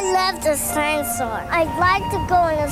I love the dinosaur. I'd like to go in a